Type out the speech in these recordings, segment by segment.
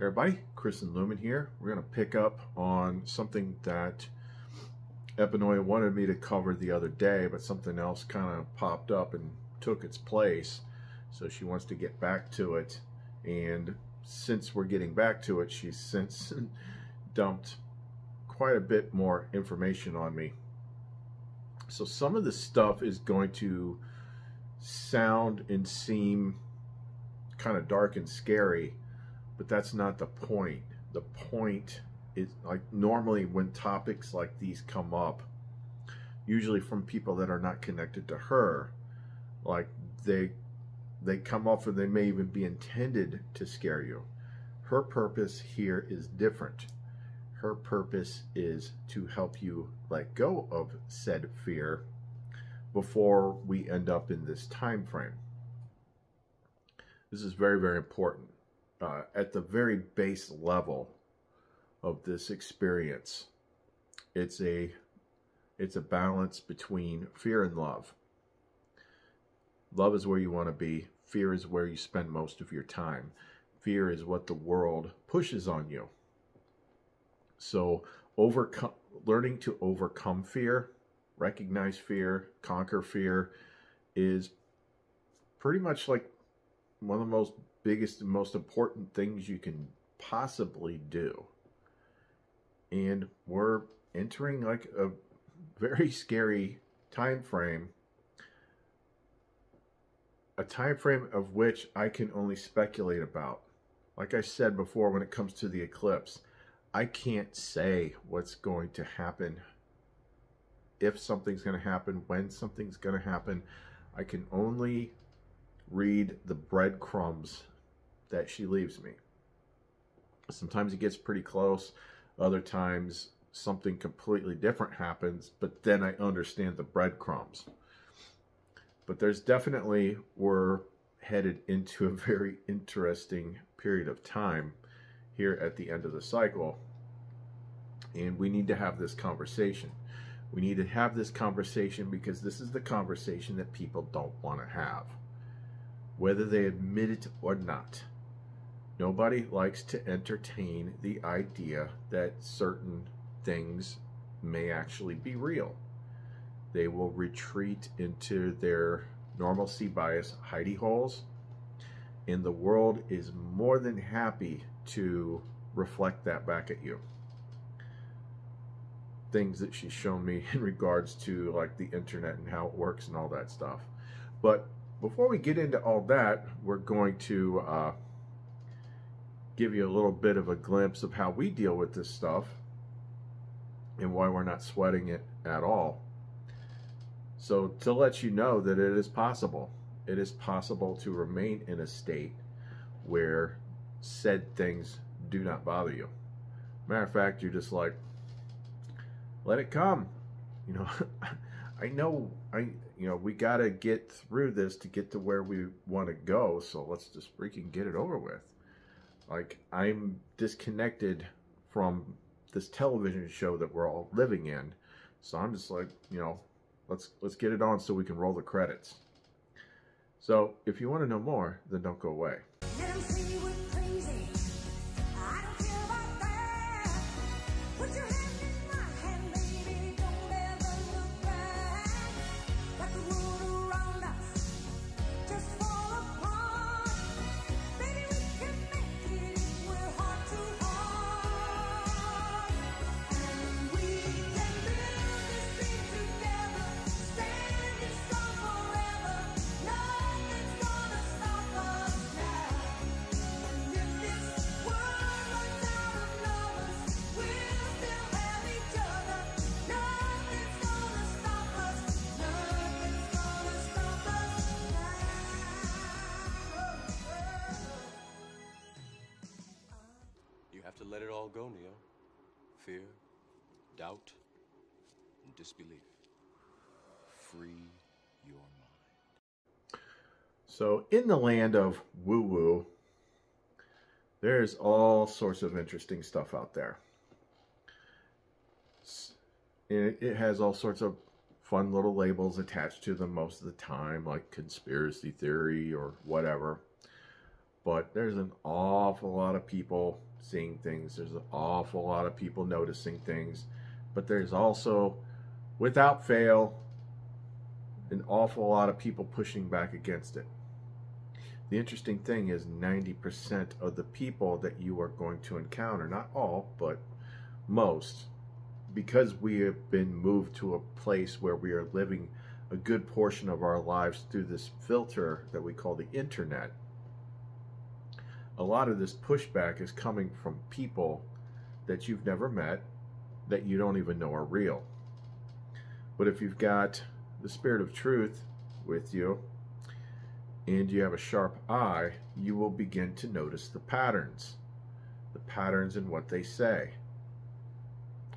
everybody, Chris and Lumen here. We're going to pick up on something that Epinoia wanted me to cover the other day, but something else kind of popped up and took its place. So she wants to get back to it. And since we're getting back to it, she's since dumped quite a bit more information on me. So some of the stuff is going to sound and seem kind of dark and scary, but that's not the point. The point is like normally when topics like these come up, usually from people that are not connected to her, like they they come up and they may even be intended to scare you. Her purpose here is different. Her purpose is to help you let go of said fear before we end up in this time frame. This is very, very important. Uh, at the very base level of this experience, it's a it's a balance between fear and love. Love is where you want to be. Fear is where you spend most of your time. Fear is what the world pushes on you. So, overcome, learning to overcome fear, recognize fear, conquer fear, is pretty much like one of the most biggest and most important things you can possibly do. And we're entering like a very scary time frame a time frame of which I can only speculate about. Like I said before when it comes to the eclipse, I can't say what's going to happen, if something's going to happen, when something's going to happen. I can only read the breadcrumbs that she leaves me. Sometimes it gets pretty close. Other times something completely different happens, but then I understand the breadcrumbs. But there's definitely, we're headed into a very interesting period of time here at the end of the cycle. And we need to have this conversation. We need to have this conversation because this is the conversation that people don't want to have whether they admit it or not. Nobody likes to entertain the idea that certain things may actually be real. They will retreat into their normalcy bias hidey holes, and the world is more than happy to reflect that back at you. Things that she's shown me in regards to like the internet and how it works and all that stuff. But before we get into all that, we're going to uh, give you a little bit of a glimpse of how we deal with this stuff and why we're not sweating it at all. So to let you know that it is possible, it is possible to remain in a state where said things do not bother you. Matter of fact, you're just like, let it come. You know, I know I you know we got to get through this to get to where we want to go. So let's just freaking get it over with. Like I'm disconnected from this television show that we're all living in. So I'm just like, you know, let's let's get it on so we can roll the credits. So if you want to know more, then don't go away. Let it all go, Neo. Fear, doubt, and disbelief. Free your mind. So, in the land of woo woo, there's all sorts of interesting stuff out there. It has all sorts of fun little labels attached to them most of the time, like conspiracy theory or whatever. but there's an awful lot of people seeing things. There's an awful lot of people noticing things, but there's also, without fail, an awful lot of people pushing back against it. The interesting thing is 90% of the people that you are going to encounter, not all, but most, because we have been moved to a place where we are living a good portion of our lives through this filter that we call the internet, a lot of this pushback is coming from people that you've never met, that you don't even know are real. But if you've got the spirit of truth with you and you have a sharp eye, you will begin to notice the patterns, the patterns in what they say.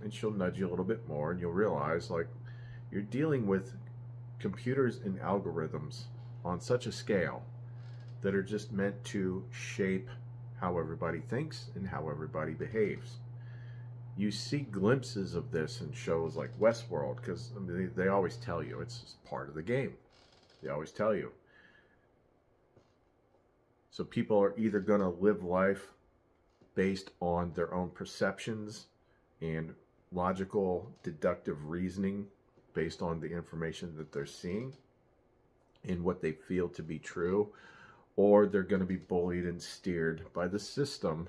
And she'll nudge you a little bit more and you'll realize like you're dealing with computers and algorithms on such a scale that are just meant to shape how everybody thinks and how everybody behaves. You see glimpses of this in shows like Westworld because I mean, they, they always tell you it's part of the game. They always tell you. So people are either going to live life based on their own perceptions and logical deductive reasoning based on the information that they're seeing and what they feel to be true, or they're going to be bullied and steered by the system,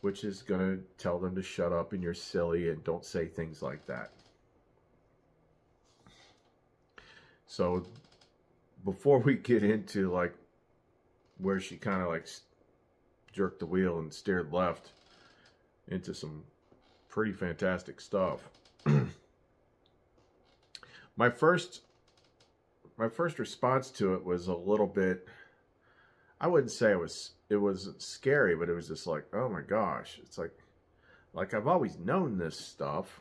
which is going to tell them to shut up and you're silly and don't say things like that. So before we get into like where she kind of like jerked the wheel and steered left into some pretty fantastic stuff. my first my first response to it was a little bit I wouldn't say it was it was scary, but it was just like, oh my gosh. It's like like I've always known this stuff,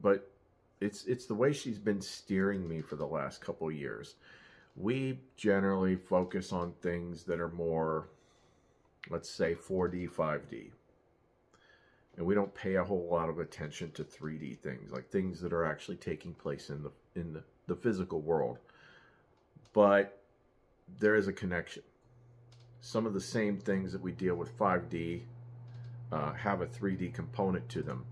but it's it's the way she's been steering me for the last couple years. We generally focus on things that are more let's say 4D, 5D. And we don't pay a whole lot of attention to 3D things, like things that are actually taking place in the in the, the physical world. But there is a connection. Some of the same things that we deal with 5D uh, have a 3D component to them.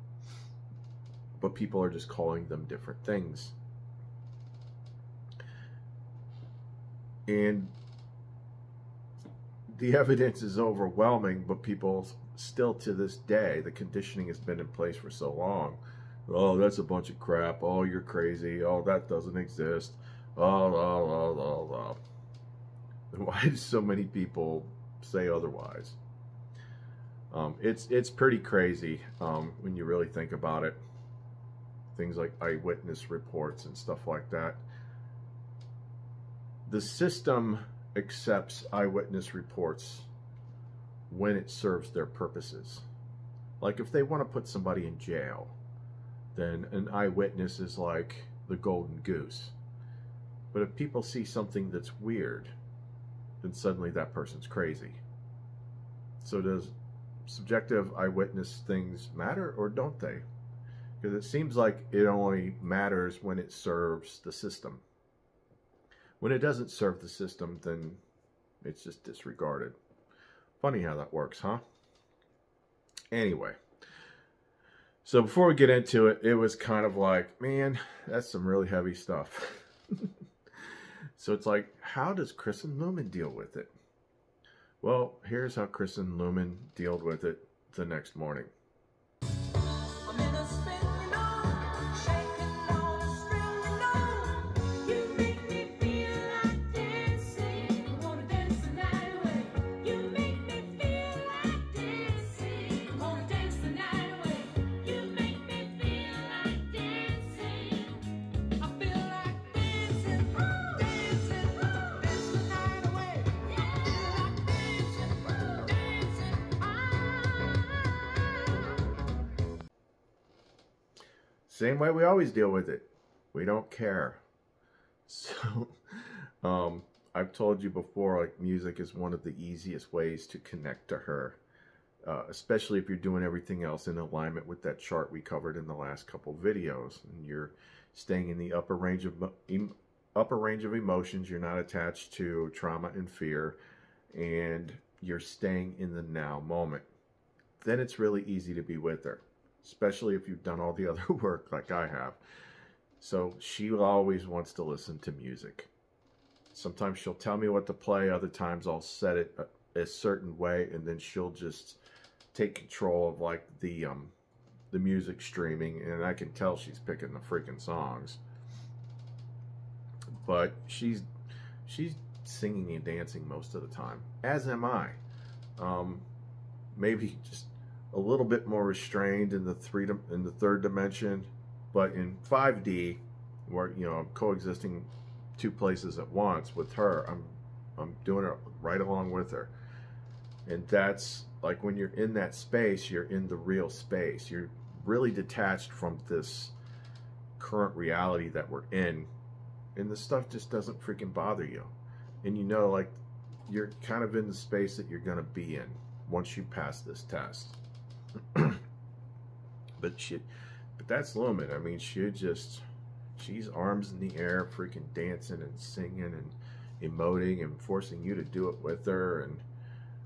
But people are just calling them different things. And the evidence is overwhelming, but people still to this day, the conditioning has been in place for so long. Oh, that's a bunch of crap. Oh, you're crazy. Oh, that doesn't exist. Oh, oh, oh, oh, oh. And why do so many people say otherwise? Um, it's it's pretty crazy um, when you really think about it. Things like eyewitness reports and stuff like that. The system accepts eyewitness reports when it serves their purposes. Like if they want to put somebody in jail, then an eyewitness is like the golden goose. But if people see something that's weird, then suddenly that person's crazy. So does subjective eyewitness things matter or don't they? Because it seems like it only matters when it serves the system. When it doesn't serve the system, then it's just disregarded. Funny how that works, huh? Anyway, so before we get into it, it was kind of like, man, that's some really heavy stuff. so it's like, how does Chris and Lumen deal with it? Well, here's how Chris and Lumen dealt with it the next morning. Same way we always deal with it. We don't care. So, um, I've told you before, like music is one of the easiest ways to connect to her. Uh, especially if you're doing everything else in alignment with that chart we covered in the last couple videos. And you're staying in the upper range of upper range of emotions. You're not attached to trauma and fear. And you're staying in the now moment. Then it's really easy to be with her, especially if you've done all the other work like I have. So she always wants to listen to music. Sometimes she'll tell me what to play, other times I'll set it a, a certain way, and then she'll just take control of like the um the music streaming, and I can tell she's picking the freaking songs. But she's she's singing and dancing most of the time, as am I. Um, maybe just a little bit more restrained in the three in the third dimension, but in 5D, where you know coexisting two places at once with her, I'm I'm doing it right along with her, and that's like when you're in that space, you're in the real space. You're really detached from this current reality that we're in, and the stuff just doesn't freaking bother you. And you know like you're kind of in the space that you're to be in once you pass this test but she but that's lumen i mean she just she's arms in the air freaking dancing and singing and emoting and forcing you to do it with her and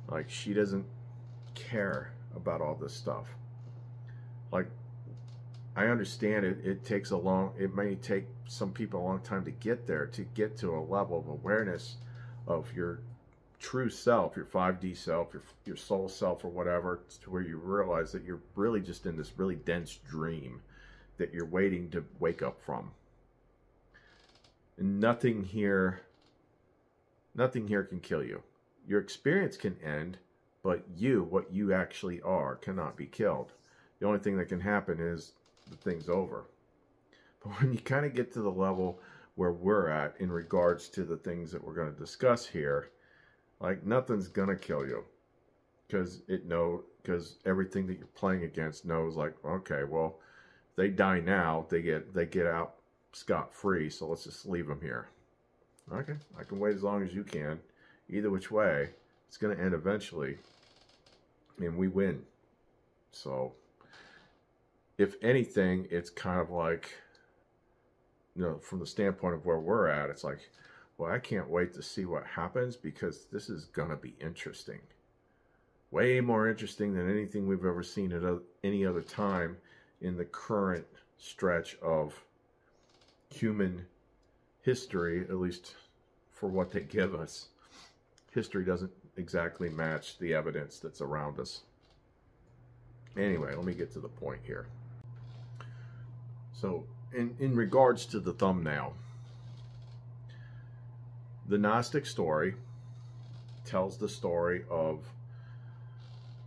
like she doesn't care about all this stuff like I understand it. It takes a long. It may take some people a long time to get there to get to a level of awareness of your true self, your 5D self, your your soul self, or whatever, to where you realize that you're really just in this really dense dream that you're waiting to wake up from. And nothing here, nothing here can kill you. Your experience can end, but you, what you actually are, cannot be killed. The only thing that can happen is the thing's over. But when you kind of get to the level where we're at in regards to the things that we're going to discuss here, like nothing's to kill you. Because it know because everything that you're playing against knows like okay well they die now they get they get out scot free so let's just leave them here. Okay i can wait as long as you can. Either which way it's to end eventually and we win. So if anything, it's kind of like, you know, from the standpoint of where we're at, it's like, well, I can't wait to see what happens because this is going to be interesting. Way more interesting than anything we've ever seen at any other time in the current stretch of human history, at least for what they give us. History doesn't exactly match the evidence that's around us. Anyway, let me get to the point here. So, in, in regards to the thumbnail, the Gnostic story tells the story of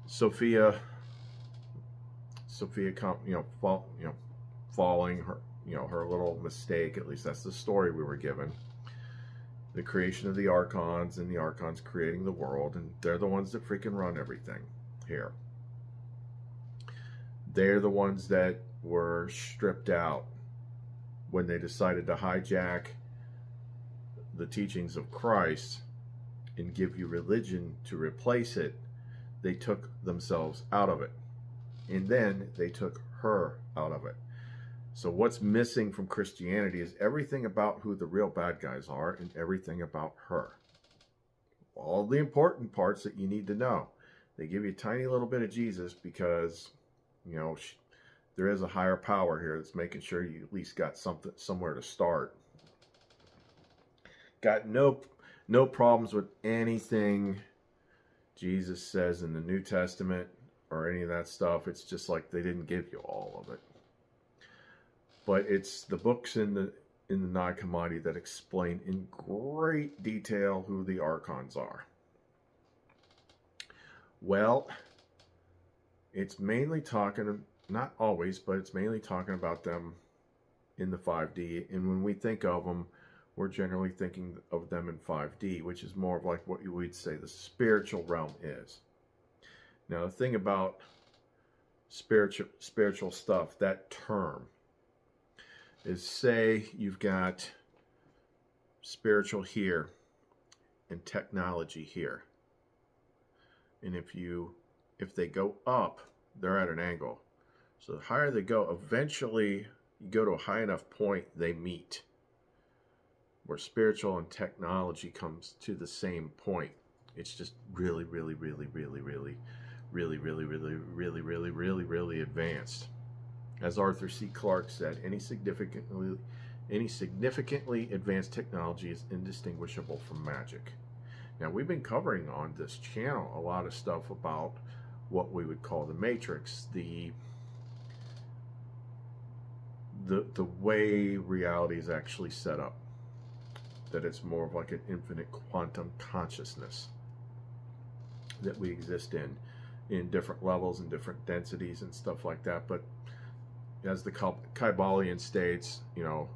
Sophia, Sophia, you know, fall, you know, falling her, you know, her little mistake. At least that's the story we were given. The creation of the archons and the archons creating the world, and they're the ones that freaking run everything here. They're the ones that were stripped out when they decided to hijack the teachings of Christ and give you religion to replace it, they took themselves out of it. And then they took her out of it. So what's missing from Christianity is everything about who the real bad guys are and everything about her. All the important parts that you need to know. They give you a tiny little bit of Jesus because, you know, there is a higher power here that's making sure you at least got something somewhere to start. Got no no problems with anything Jesus says in the New Testament or any of that stuff. It's just like they didn't give you all of it. But it's the books in the in the Nag Hammadi that explain in great detail who the archons are. Well, it's mainly talking not always, but it's mainly talking about them in the 5D. And when we think of them, we're generally thinking of them in 5D, which is more of like what you would say the spiritual realm is. Now, the thing about spiritual spiritual stuff, that term, is say you've got spiritual here and technology here. And if you if they go up, they're at an angle. So the higher they go, eventually you go to a high enough point, they meet. Where spiritual and technology comes to the same point. It's just really, really, really, really, really, really, really, really, really, really, really, really advanced. As Arthur C. Clarke said, any significantly any significantly advanced technology is indistinguishable from magic. Now, we've been covering on this channel a lot of stuff about what we would call the matrix, the the the way reality is actually set up. That it's more of like an infinite quantum consciousness that we exist in in different levels and different densities and stuff like that. But as the Kybalion states, you know,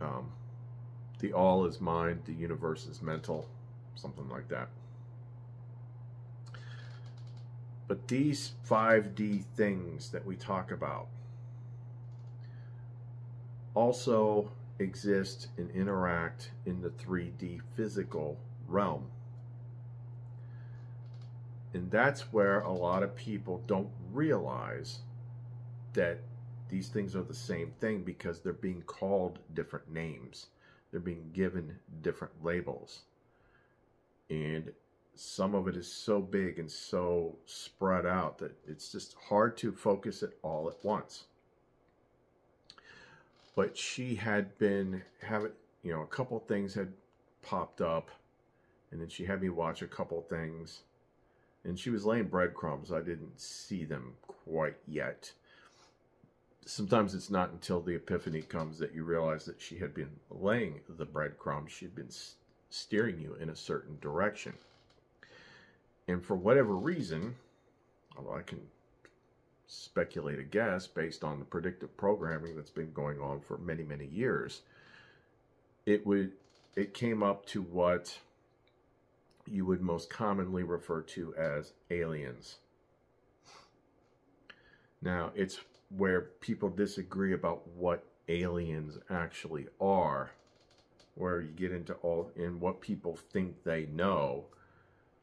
um, the all is mind, the universe is mental, something like that. But these 5D things that we talk about also exist and interact in the 3D physical realm. And that's where a lot of people don't realize that these things are the same thing because they're being called different names. They're being given different labels. And some of it is so big and so spread out that it's just hard to focus it all at once. But she had been having, you know, a couple things had popped up, and then she had me watch a couple things, and she was laying breadcrumbs. I didn't see them quite yet sometimes it's not until the epiphany comes that you realize that she had been laying the breadcrumbs. She'd been steering you in a certain direction. And for whatever reason, although I can speculate a guess based on the predictive programming that's been going on for many, many years, it would it came up to what you would most commonly refer to as aliens. Now, it's where people disagree about what aliens actually are, where you get into all in what people think they know,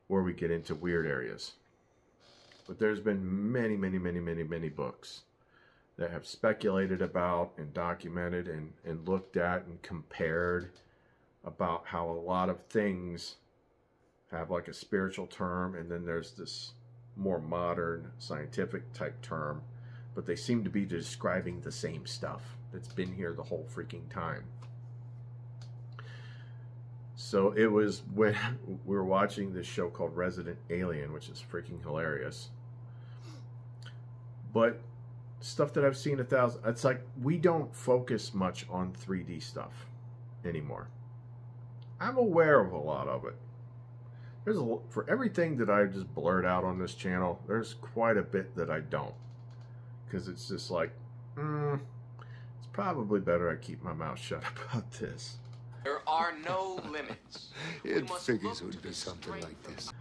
where we get into weird areas. But there's been many, many, many, many, many books that have speculated about and documented and, and looked at and compared about how a lot of things have like a spiritual term and then there's this more modern scientific type term but they seem to be describing the same stuff that's been here the whole freaking time. So it was when we were watching this show called Resident Alien, which is freaking hilarious. But stuff that I've seen a thousand, it's like we don't focus much on 3D stuff anymore. I'm aware of a lot of it. There's a, for everything that I just blurred out on this channel, there's quite a bit that I don't because it's just like, mm, it's probably better I keep my mouth shut about this. There are no limits. it figures it would be something like this.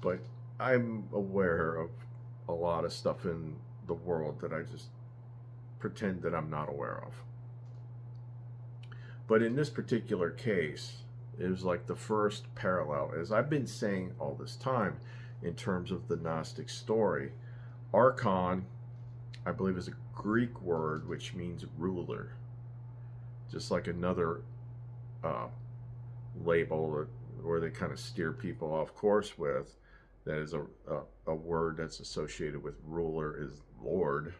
But I'm aware of a lot of stuff in the world that I just pretend that I'm not aware of. But in this particular case, it was like the first parallel. As I've been saying all this time, in terms of the Gnostic story, Archon I believe is a Greek word which means ruler. Just like another uh, label where they kind of steer people off course with, that is a, a, a word that's associated with ruler is Lord.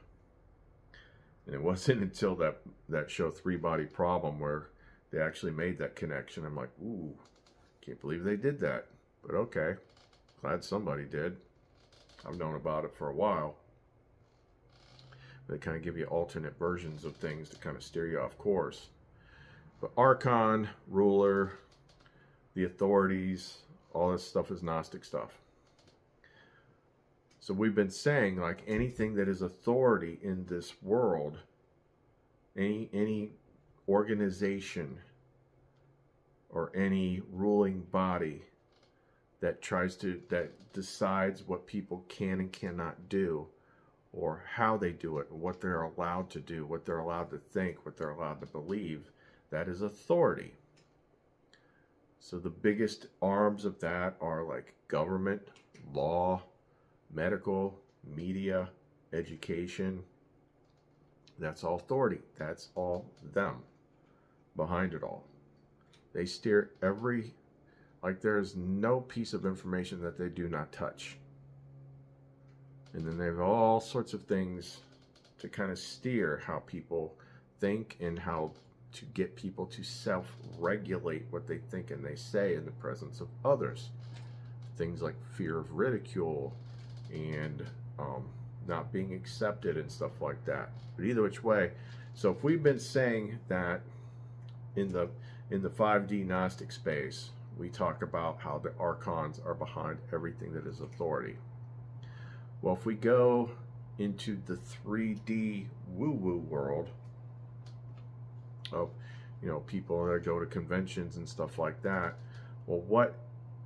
And it wasn't until that, that show Three Body Problem where they actually made that connection. I'm like, ooh, can't believe they did that. But okay, glad somebody did. I've known about it for a while. They kind of give you alternate versions of things to kind of steer you off course. But Archon, ruler, the authorities, all this stuff is Gnostic stuff. So we've been saying like anything that is authority in this world, any any organization or any ruling body that tries to that decides what people can and cannot do or how they do it, what they're allowed to do, what they're allowed to think, what they're allowed to believe. That is authority. So the biggest arms of that are like government, law, medical, media, education. That's all authority. That's all them behind it all. They steer every Like there's no piece of information that they do not touch. And then they have all sorts of things to kind of steer how people think and how to get people to self regulate what they think and they say in the presence of others. Things like fear of ridicule and um, not being accepted and stuff like that. But either which way, so if we've been saying that in the in the 5D Gnostic space, we talk about how the archons are behind everything that is authority. Well, if we go into the 3D woo-woo world of, you know, people that go to conventions and stuff like that, well, what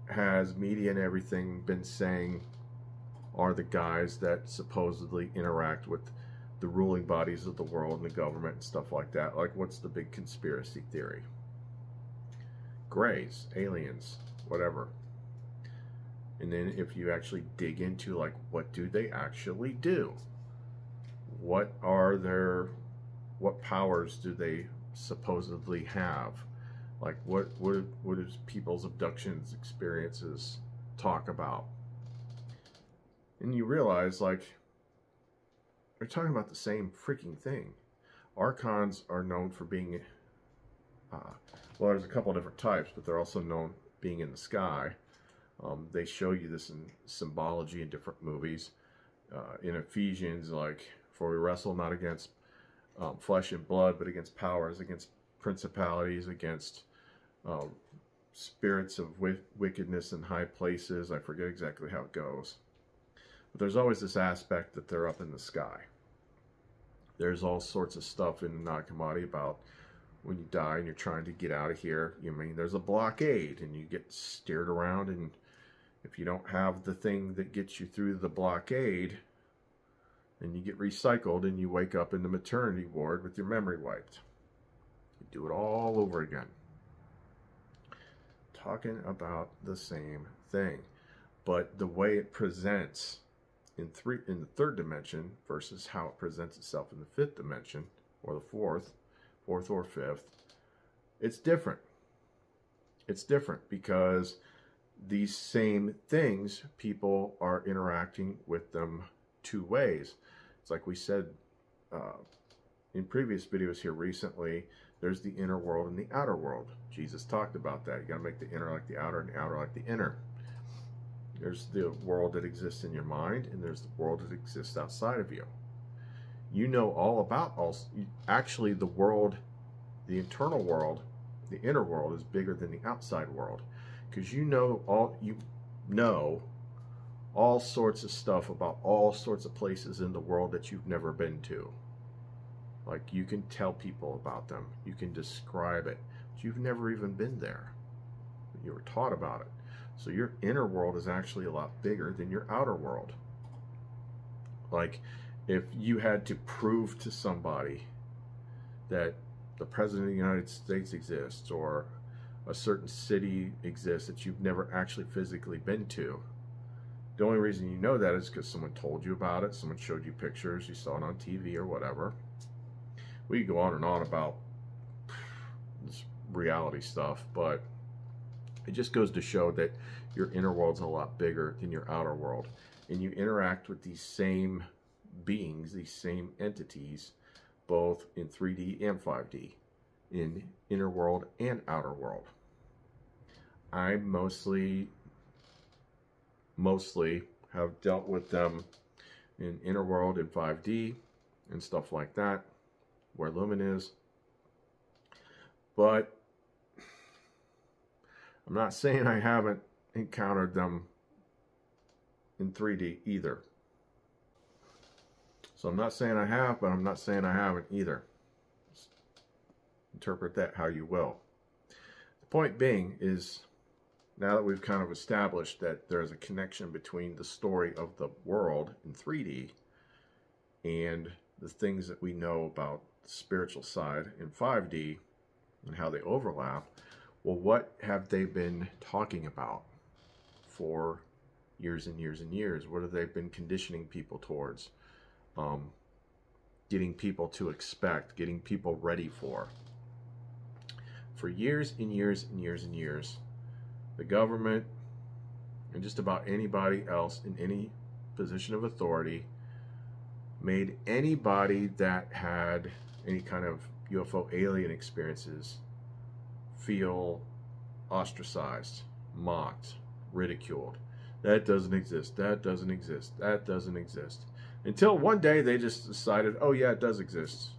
has media and everything been saying are the guys that supposedly interact with the ruling bodies of the world and the government and stuff like that? Like, what's the big conspiracy theory? Greys, aliens, whatever. And then if you actually dig into like what do they actually do? What are their what powers do they supposedly have? Like what what what does people's abductions experiences talk about? And you realize like they're talking about the same freaking thing. Archons are known for being uh, well, there's a couple different types, but they're also known being in the sky. Um, they show you this in symbology in different movies. Uh, in Ephesians, like, for we wrestle not against um, flesh and blood, but against powers, against principalities, against um, spirits of wickedness in high places. I forget exactly how it goes. But there's always this aspect that they're up in the sky. There's all sorts of stuff in Nag Hammadi about when you die and you're trying to get out of here. You mean there's a blockade and you get steered around and if you don't have the thing that gets you through the blockade, then you get recycled and you wake up in the maternity ward with your memory wiped. You do it all over again. Talking about the same thing, but the way it presents in three in the third dimension versus how it presents itself in the fifth dimension or the fourth fourth or fifth, it's different. It's different because these same things, people are interacting with them two ways. It's like we said uh, in previous videos here recently, there's the inner world and the outer world. Jesus talked about that. You got to make the inner like the outer and the outer like the inner. There's the world that exists in your mind, and there's the world that exists outside of you. You know all about all actually the world the internal world the inner world is bigger than the outside world because you know all you know all sorts of stuff about all sorts of places in the world that you've never been to. Like you can tell people about them. You can describe it. But you've never even been there. You were taught about it so your inner world is actually a lot bigger than your outer world like if you had to prove to somebody that the president of the United States exists or a certain city exists that you've never actually physically been to, the only reason you know that is because someone told you about it, someone showed you pictures, you saw it on TV or whatever. We go on and on about this reality stuff, but it just goes to show that your inner world's a lot bigger than your outer world. And you interact with these same beings, these same entities, both in 3D and 5D, in inner world and outer world. I mostly, mostly have dealt with them in inner world in 5D and stuff like that, where Lumen is. But I'm not saying I haven't encountered them in 3D either. So I'm not saying I have, but I'm not saying I haven't either. Just interpret that how you will. The point being is now that we've kind of established that there's a connection between the story of the world in 3D and the things that we know about the spiritual side in 5D and how they overlap, well, what have they been talking about for years and years and years? What have they been conditioning people towards? um, getting people to expect, getting people ready for. For years and years and years and years, the government, and just about anybody else in any position of authority made anybody that had any kind of UFO alien experiences feel ostracized, mocked, ridiculed. That doesn't exist. That doesn't exist. That doesn't exist. Until one day they just decided, oh yeah, it does exist.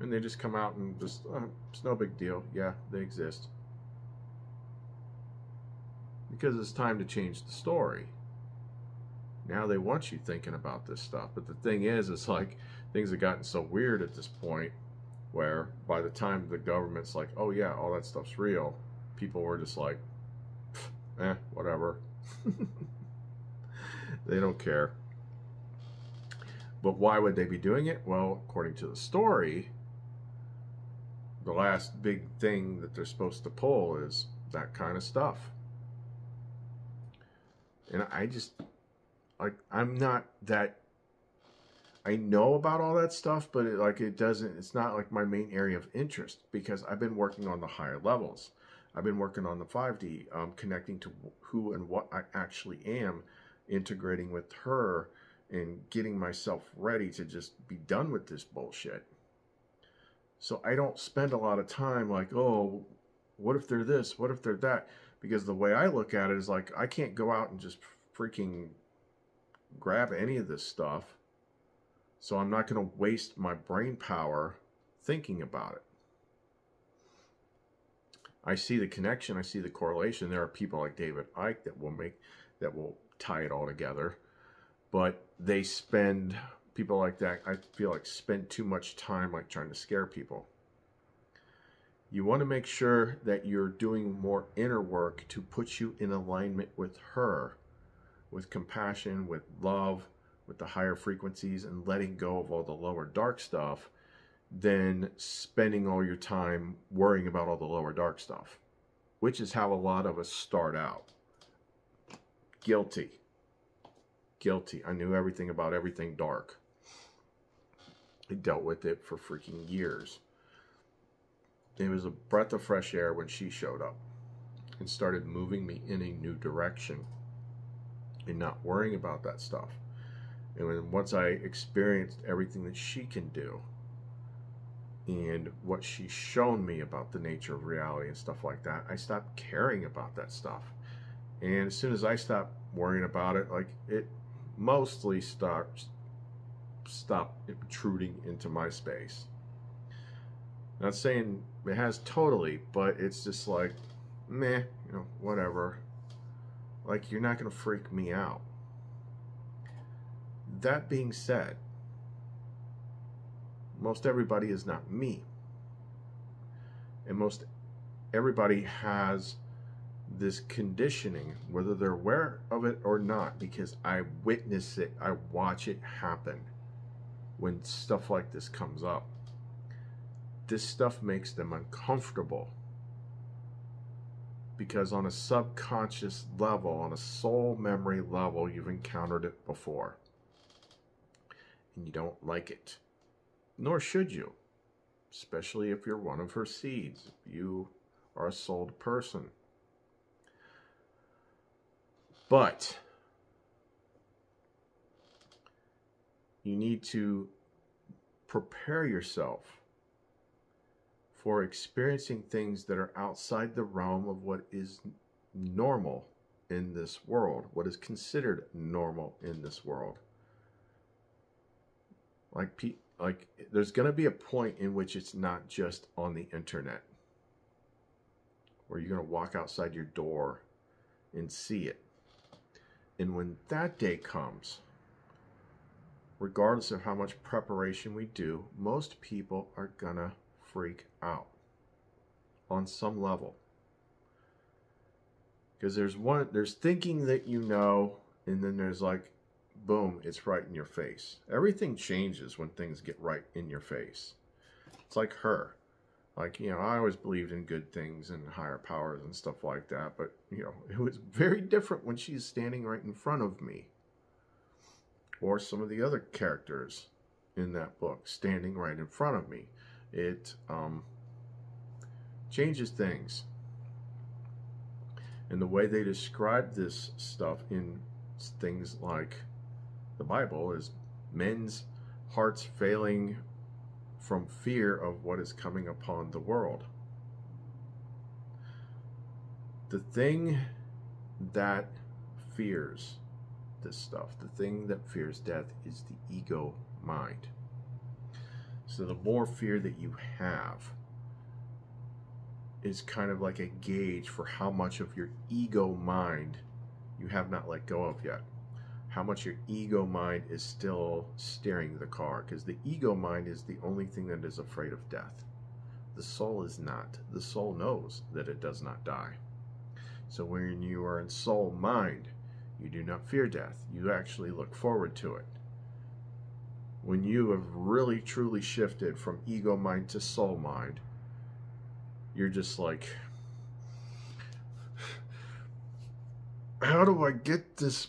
And they just come out and just, oh, it's no big deal. Yeah, they exist. Because it's time to change the story. Now they want you thinking about this stuff. But the thing is, it's like things have gotten so weird at this point where by the time the government's like, oh yeah, all that stuff's real, people were just like, eh, whatever. they don't care. But why would they be doing it? Well, according to the story, the last big thing that they're supposed to pull is that kind of stuff. And I just, like, I'm not that, I know about all that stuff, but it, like, it doesn't, it's not like my main area of interest because I've been working on the higher levels. I've been working on the 5D, um, connecting to who and what I actually am, integrating with her, and getting myself ready to just be done with this bullshit. So I don't spend a lot of time like, oh, what if they're this? What if they're that? Because the way I look at it is like, I can't go out and just freaking grab any of this stuff. So I'm not going to waste my brain power thinking about it. I see the connection, I see the correlation. There are people like David Icke that will make that will tie it all together. But they spend people like that, I feel like spend too much time like trying to scare people. You want to make sure that you're doing more inner work to put you in alignment with her, with compassion, with love, with the higher frequencies, and letting go of all the lower dark stuff than spending all your time worrying about all the lower dark stuff, which is how a lot of us start out. Guilty. Guilty. I knew everything about everything dark. I dealt with it for freaking years. It was a breath of fresh air when she showed up and started moving me in a new direction and not worrying about that stuff. And once I experienced everything that she can do, and what she's shown me about the nature of reality and stuff like that, I stopped caring about that stuff. And as soon as I stopped worrying about it, like it mostly stopped stop intruding into my space. Not saying it has totally, but it's just like, meh, you know, whatever. Like you're not gonna freak me out. That being said, most everybody is not me. And most everybody has this conditioning, whether they're aware of it or not, because I witness it, I watch it happen when stuff like this comes up. This stuff makes them uncomfortable because on a subconscious level, on a soul memory level, you've encountered it before and you don't like it nor should you, especially if you're one of her seeds, you are a sold person. But you need to prepare yourself for experiencing things that are outside the realm of what is normal in this world, what is considered normal in this world. Like like there's going to be a point in which it's not just on the internet where you're going to walk outside your door and see it. And when that day comes regardless of how much preparation we do most people are gonna freak out on some level. Because there's one there's thinking that you know and then there's like boom, it's right in your face. Everything changes when things get right in your face. It's like her. Like, you know, I always believed in good things and higher powers and stuff like that, but, you know, it was very different when she's standing right in front of me. Or some of the other characters in that book standing right in front of me. It um, changes things. And the way they describe this stuff in things like the Bible is men's hearts failing from fear of what is coming upon the world. The thing that fears this stuff, the thing that fears death, is the ego mind. So the more fear that you have is kind of like a gauge for how much of your ego mind you have not let go of yet. How much your ego mind is still steering the car. Because the ego mind is the only thing that is afraid of death. The soul is not. The soul knows that it does not die. So when you are in soul mind, you do not fear death. You actually look forward to it when you have really truly shifted from ego mind to soul mind, you're just like, how do I get this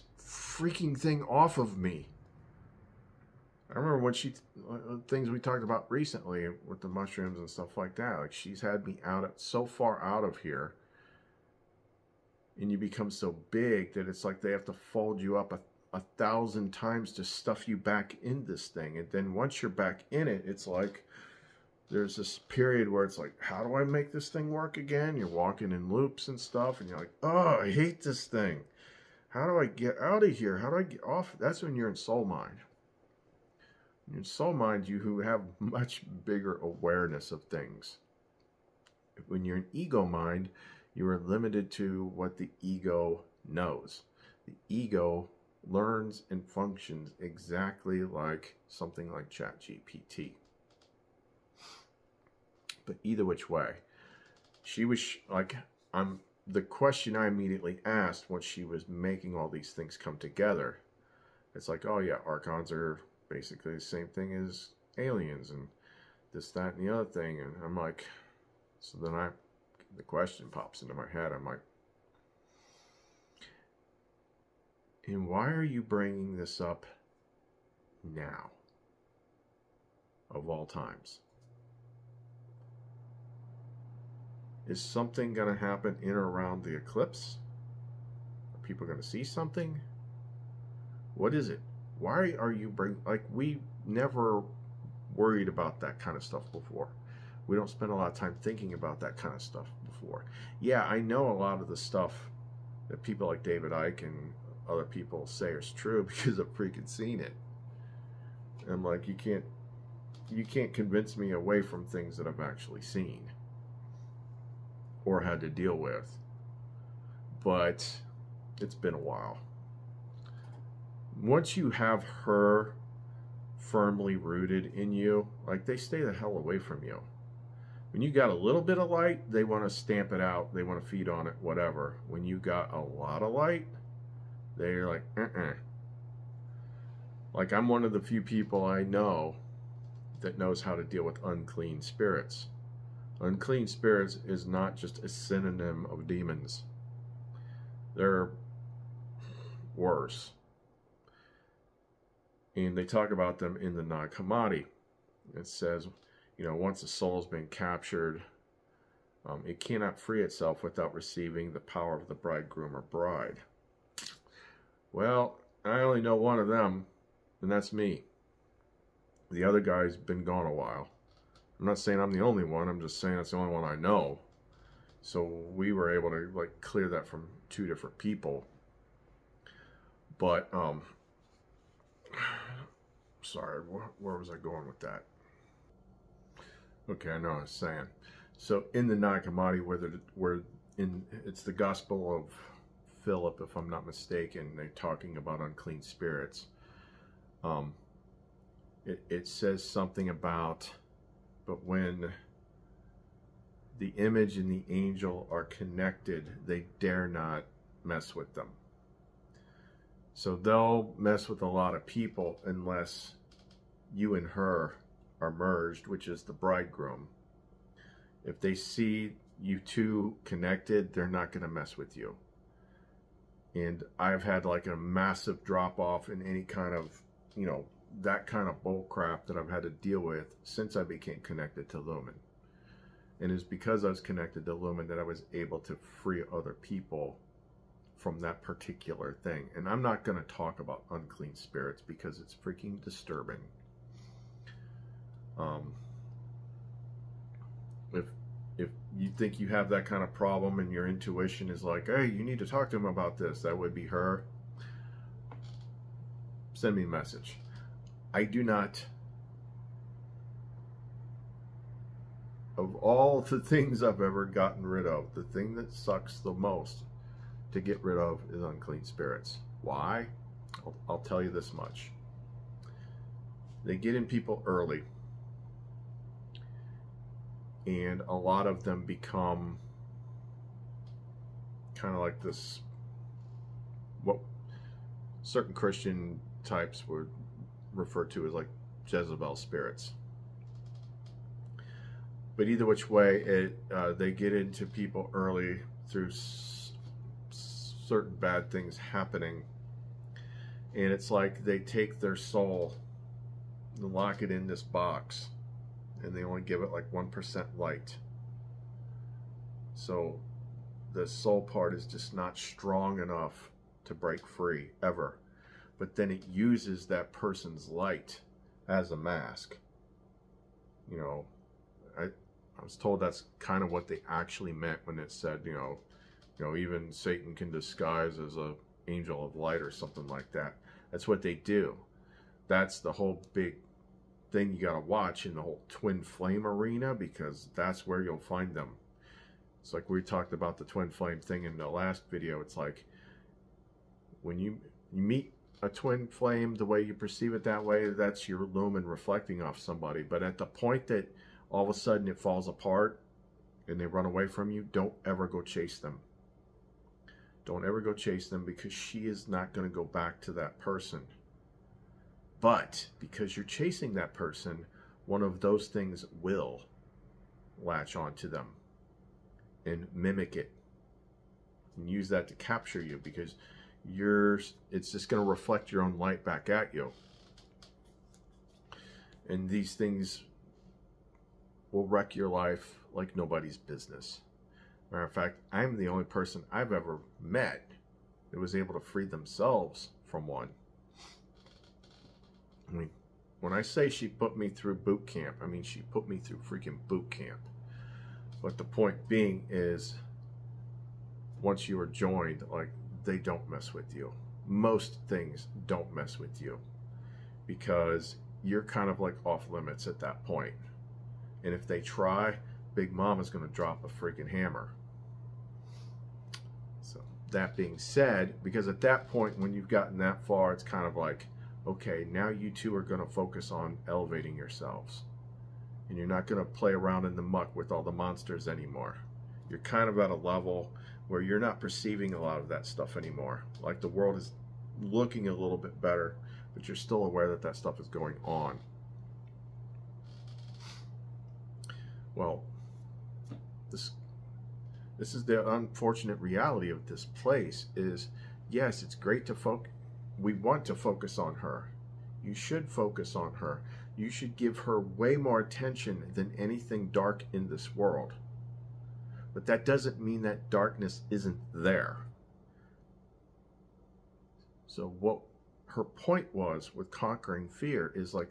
freaking thing off of me? I remember when she, uh, things we talked about recently with the mushrooms and stuff like that. Like she's had me out, so far out of here, and you become so big that it's like they have to fold you up a a thousand times to stuff you back in this thing. And then once you're back in it, it's like there's this period where it's like, how do I make this thing work again? You're walking in loops and stuff, and you're like, oh, I hate this thing. How do I get out of here? How do I get off? That's when you're in soul mind. In soul mind, you who have much bigger awareness of things. When you're in ego mind, you are limited to what the ego knows. The ego learns and functions exactly like something like ChatGPT. But either which way, she was like, I'm the question I immediately asked when she was making all these things come together. It's like, oh yeah, archons are basically the same thing as aliens and this, that, and the other thing. And I'm like, so then I, the question pops into my head. I'm like, And why are you bringing this up now? Of all times. Is something going to happen in or around the eclipse? Are people going to see something? What is it? Why are you bring like we never worried about that kind of stuff before. We don't spend a lot of time thinking about that kind of stuff before. Yeah, I know a lot of the stuff that people like David Icke and other people say is true because I've freaking seen it. I'm like, you can't, you can't convince me away from things that I've actually seen had to deal with. But it's been a while. Once you have her firmly rooted in you, like they stay the hell away from you. When you got a little bit of light, they want to stamp it out, they want to feed on it, whatever. When you got a lot of light, they're like, uh-uh. Like I'm one of the few people I know that knows how to deal with unclean spirits. Unclean spirits is not just a synonym of demons. They're worse. And they talk about them in the Nag Hammadi. It says, you know, once a soul's been captured, um, it cannot free itself without receiving the power of the bridegroom or bride. Well, I only know one of them, and that's me. The other guy's been gone a while. I'm not saying I'm the only one, I'm just saying it's the only one I know. So we were able to like clear that from two different people. But um sorry, where, was I going with that? Okay, I know what I was saying. So in the Nag where the where in it's the Gospel of Philip, if I'm not mistaken, they're talking about unclean spirits. Um, it, it says something about, but when the image and the angel are connected, they dare not mess with them. So they'll mess with a lot of people unless you and her are merged, which is the bridegroom. If they see you two connected, they're not going to mess with you and I've had like a massive drop off in any kind of, you know, that kind of bull crap that I've had to deal with since I became connected to Lumen. And it's because I was connected to Lumen that I was able to free other people from that particular thing. And I'm not going to talk about unclean spirits because it's freaking disturbing. Um, if if you think you have that kind of problem and your intuition is like, hey, you need to talk to him about this, that would be her. Send me a message. I do not. Of all the things I've ever gotten rid of, the thing that sucks the most to get rid of is unclean spirits. Why? I'll, I'll tell you this much. They get in people early and a lot of them become kind of like this what certain christian types would refer to as like jezebel spirits but either which way it uh, they get into people early through certain bad things happening and it's like they take their soul and lock it in this box and they only give it like 1% light. So the soul part is just not strong enough to break free ever. But then it uses that person's light as a mask. You know, I I was told that's kind of what they actually meant when it said, you know, you know, even Satan can disguise as a angel of light or something like that. That's what they do. That's the whole big thing you got to watch in the whole twin flame arena because that's where you'll find them. It's like we talked about the twin flame thing in the last video. It's like when you, you meet a twin flame, the way you perceive it that way, that's your lumen reflecting off somebody. But at the point that all of a sudden it falls apart and they run away from you, don't ever go chase them. Don't ever go chase them because she is not going to go back to that person. But because you're chasing that person, one of those things will latch onto them and mimic it and use that to capture you because you're it's just going to reflect your own light back at you. And these things will wreck your life like nobody's business. Matter of fact i'm the only person i've ever met that was able to free themselves from one. I mean, when I say she put me through boot camp, I mean she put me through freaking boot camp. But the point being is, once you are joined, like they don't mess with you. Most things don't mess with you because you're kind of like off limits at that point. And if they try, Big Mama's going to drop a freaking hammer. So, that being said, because at that point, when you've gotten that far, it's kind of like, okay, now you two are going to focus on elevating yourselves. And you're not going to play around in the muck with all the monsters anymore. You're kind of at a level where you're not perceiving a lot of that stuff anymore. Like the world is looking a little bit better, but you're still aware that that stuff is going on. Well, this this is the unfortunate reality of this place is yes, it's great to focus we want to focus on her. You should focus on her. You should give her way more attention than anything dark in this world. But that doesn't mean that darkness isn't there. So, what her point was with conquering fear is like,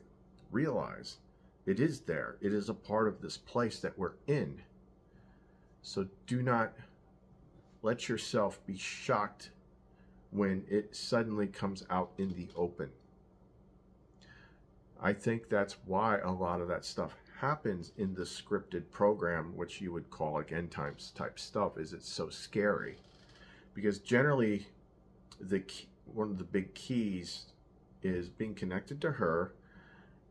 realize it is there. It is a part of this place that we're in. So, do not let yourself be shocked when it suddenly comes out in the open. I think that's why a lot of that stuff happens in the scripted program, which you would call like end times type stuff, is it's so scary. Because generally, the key, one of the big keys is being connected to her,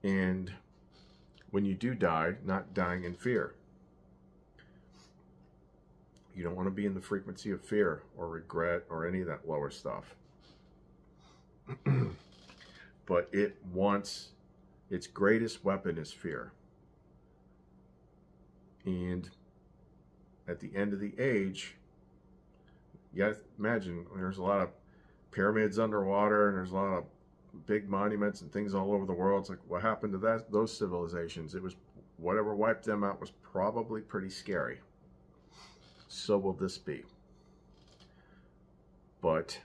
and when you do die, not dying in fear. You don't want to be in the frequency of fear or regret or any of that lower stuff. but it wants its greatest weapon is fear. And at the end of the age, you imagine there's a lot of pyramids underwater and there's a lot of big monuments and things all over the world. It's like what happened to that those civilizations? It was whatever wiped them out was probably pretty scary so will this be. But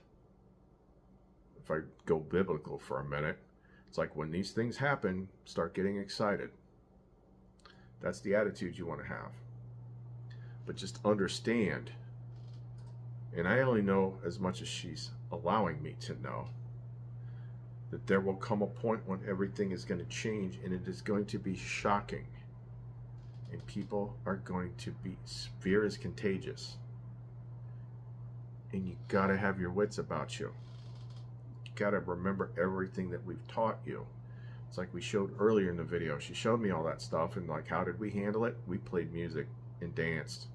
if I go biblical for a minute, it's like when these things happen, start getting excited. That's the attitude you want to have. But just understand, and I only know as much as she's allowing me to know, that there will come a point when everything is going to change and it is going to be shocking. And people are going to be, fear is contagious. And you got to have your wits about you. You got to remember everything that we've taught you. It's like we showed earlier in the video. She showed me all that stuff and like, how did we handle it? We played music and danced.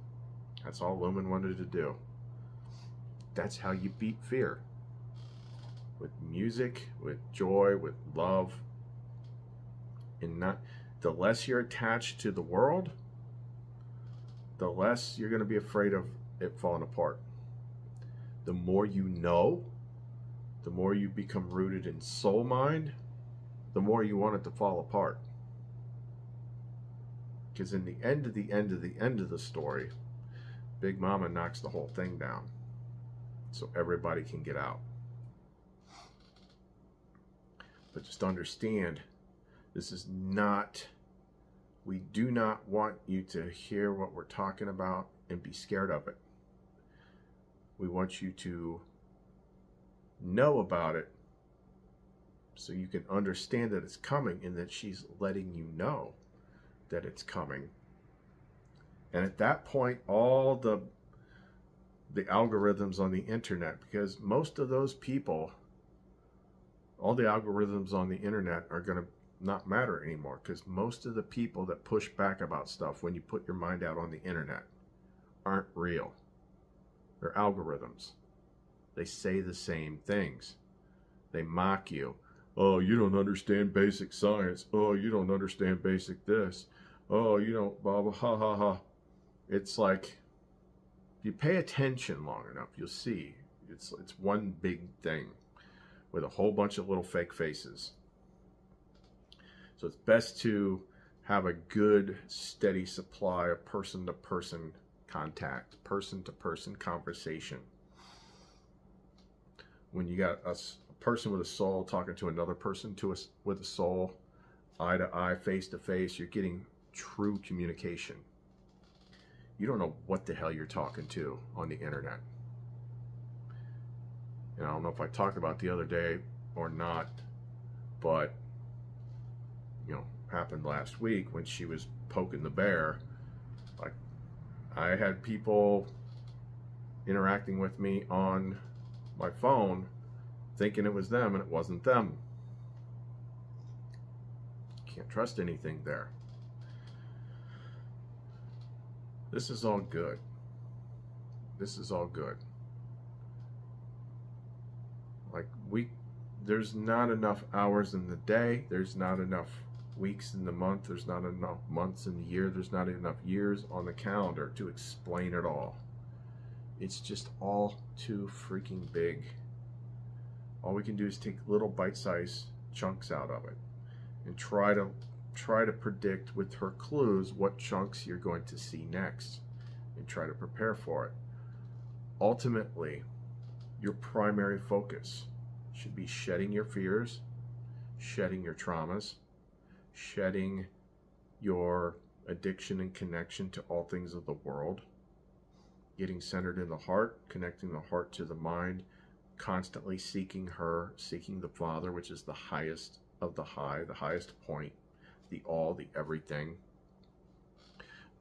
That's all Lumen wanted to do. That's how you beat fear. With music, with joy, with love. And not the less you're attached to the world, the less you're going to be afraid of it falling apart. The more you know, the more you become rooted in soul mind, the more you want it to fall apart. Because in the end of the end of the end of the story, Big Mama knocks the whole thing down so everybody can get out. But just understand, this is not, we do not want you to hear what we're talking about and be scared of it. We want you to know about it so you can understand that it's coming and that she's letting you know that it's coming. And at that point, all the the algorithms on the internet, because most of those people, all the algorithms on the internet are going to not matter anymore because most of the people that push back about stuff when you put your mind out on the internet aren't real. They're algorithms. They say the same things. They mock you. Oh, you don't understand basic science. Oh, you don't understand basic this. Oh, you don't, blah, blah, ha, ha, ha. It's like, if you pay attention long enough, you'll see it's, it's one big thing with a whole bunch of little fake faces. So it's best to have a good, steady supply of person to person contact, person to person conversation. When you got a person with a soul talking to another person to us with a soul, eye to eye, face to face, you're getting true communication. You don't know what the hell you're talking to on the internet. And I don't know if I talked about the other day or not, but you know, happened last week when she was poking the bear. Like, I had people interacting with me on my phone thinking it was them and it wasn't them. Can't trust anything there. This is all good. This is all good. Like, we, there's not enough hours in the day, there's not enough weeks in the month, there's not enough months in the year, there's not enough years on the calendar to explain it all. It's just all too freaking big. All we can do is take little bite-sized chunks out of it and try to try to predict with her clues what chunks you're going to see next and try to prepare for it. Ultimately, your primary focus should be shedding your fears, shedding your traumas, shedding your addiction and connection to all things of the world, getting centered in the heart, connecting the heart to the mind, constantly seeking her, seeking the Father, which is the highest of the high, the highest point, the all, the everything.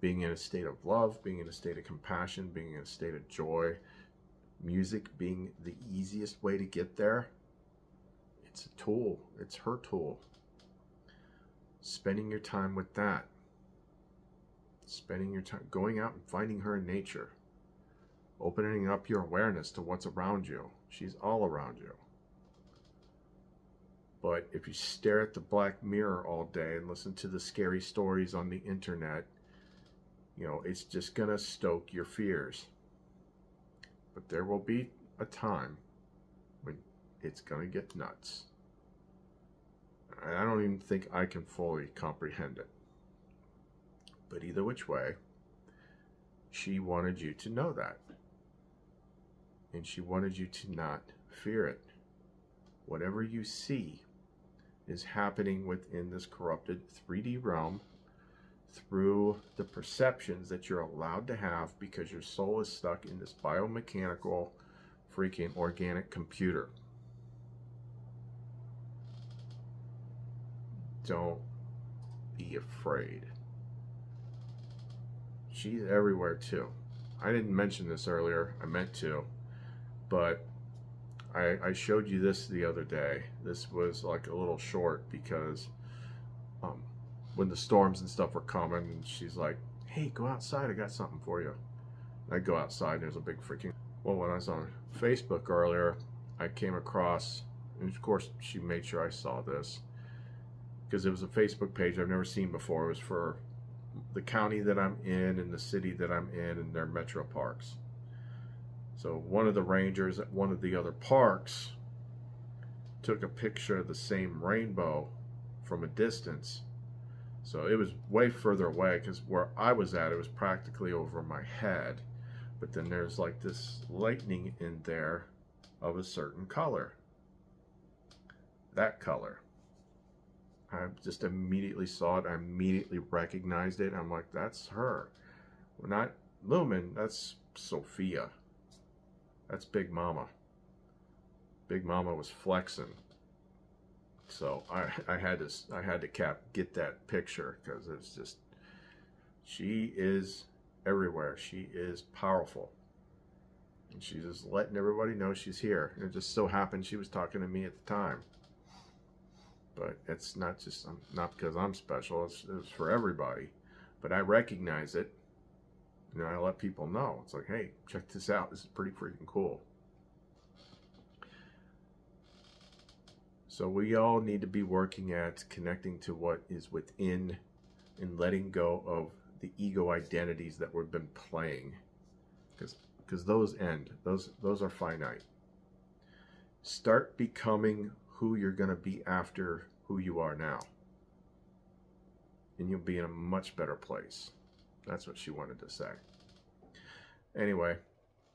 Being in a state of love, being in a state of compassion, being in a state of joy, music being the easiest way to get there. It's a tool, it's her tool spending your time with that. Spending your time going out and finding her in nature. Opening up your awareness to what's around you. She's all around you. But if you stare at the black mirror all day and listen to the scary stories on the internet, you know, it's just going to stoke your fears. But there will be a time when it's going to get nuts. I don't even think I can fully comprehend it. But either which way, she wanted you to know that. And she wanted you to not fear it. Whatever you see is happening within this corrupted 3D realm through the perceptions that you're allowed to have because your soul is stuck in this biomechanical freaking organic computer. Don't be afraid. She's everywhere too. I didn't mention this earlier. I meant to. But I, I showed you this the other day. This was like a little short because um, when the storms and stuff were coming, and she's like, hey, go outside. I got something for you. I go outside and there's a big freaking... Well, when I was on Facebook earlier, I came across, and of course she made sure I saw this, because it was a Facebook page I've never seen before. It was for the county that I'm in and the city that I'm in and their metro parks. So one of the rangers at one of the other parks took a picture of the same rainbow from a distance. So it was way further away because where I was at, it was practically over my head. But then there's like this lightning in there of a certain color. That color. I just immediately saw it. I immediately recognized it. I'm like, that's her. Well, not Lumen, that's Sophia. That's Big Mama. Big Mama was flexing. So I, I had to I had to cap get that picture because it's just she is everywhere. She is powerful. And she's just letting everybody know she's here. And it just so happened she was talking to me at the time. But it's not just not because I'm special. It's, it's for everybody. But I recognize it you know, I let people know. It's like, hey, check this out. This is pretty freaking cool. So we all need to be working at connecting to what is within and letting go of the ego identities that we've been playing. Because because those end. Those those are finite. Start becoming who you're going to be after who you are now. And you'll be in a much better place. That's what she wanted to say. Anyway,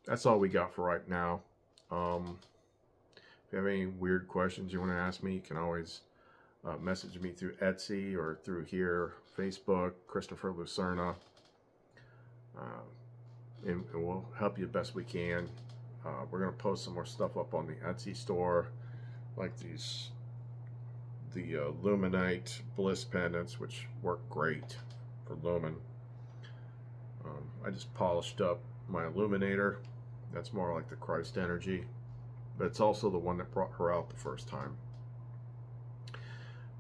that's all we got for right now. Um, if you have any weird questions you want to ask me, you can always uh, message me through Etsy or through here, Facebook, Christopher Lucerna. Uh, and, and, we'll help you best we can. Uh, we're going to post some more stuff up on the Etsy store, like these, the uh, Luminite Bliss pendants, which work great for Lumen. Um, I just polished up my illuminator. That's more like the Christ energy. But it's also the one that brought her out the first time.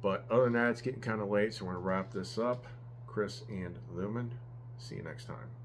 But other than that, it's getting kind of late, so we're going to wrap this up. Chris and Lumen. See you next time.